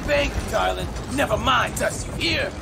anger, darling. Never mind us, you hear?